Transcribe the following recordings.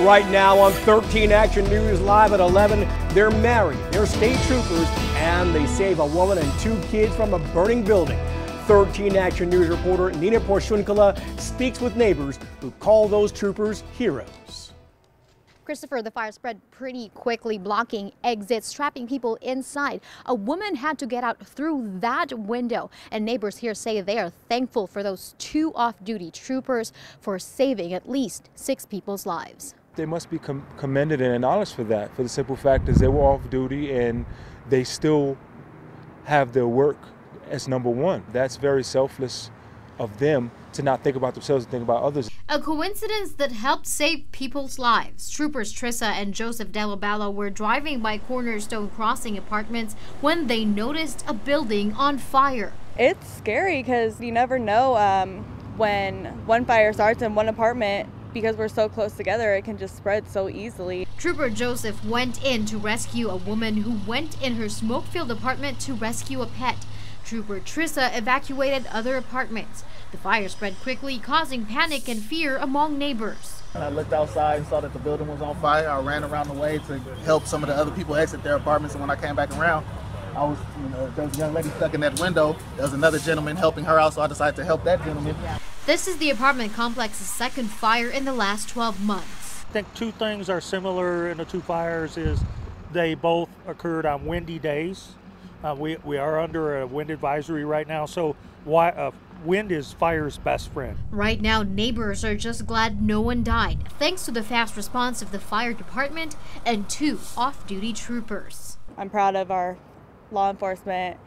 Right now on 13 Action News Live at 11, they're married, they're state troopers, and they save a woman and two kids from a burning building. 13 Action News reporter Nina Porshunkala speaks with neighbors who call those troopers heroes. Christopher, the fire spread pretty quickly, blocking exits, trapping people inside. A woman had to get out through that window, and neighbors here say they are thankful for those two off-duty troopers for saving at least six people's lives. They must be com- commended and acknowledged for that, for the simple fact is they were off duty and they still have their work as number one. That's very selfless of them to not think about themselves and think about others. A coincidence that helped save people's lives. Troopers Trissa and Joseph Delabella were driving by Cornerstone Crossing Apartments when they noticed a building on fire. It's scary because you never know um, when one fire starts in one apartment because we're so close together, it can just spread so easily. Trooper Joseph went in to rescue a woman who went in her smoke-filled apartment to rescue a pet. Trooper Trissa evacuated other apartments. The fire spread quickly, causing panic and fear among neighbors. I looked outside and saw that the building was on fire. I ran around the way to help some of the other people exit their apartments. And when I came back around, I was, you know, there was a young lady stuck in that window. There was another gentleman helping her out, so I decided to help that gentleman. This is the apartment complex's second fire in the last 12 months. I think two things are similar in the two fires is they both occurred on windy days. Uh, we, we are under a wind advisory right now, so why, uh, wind is fire's best friend. Right now, neighbors are just glad no one died, thanks to the fast response of the fire department and two off-duty troopers. I'm proud of our law enforcement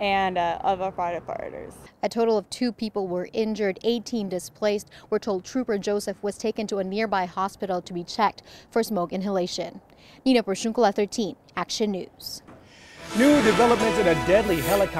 and uh, of our firefighters. A total of two people were injured, 18 displaced. We're told Trooper Joseph was taken to a nearby hospital to be checked for smoke inhalation. Nina Pershunkula, 13, Action News. New developments in a deadly helicopter.